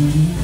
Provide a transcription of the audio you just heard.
Mm-hmm.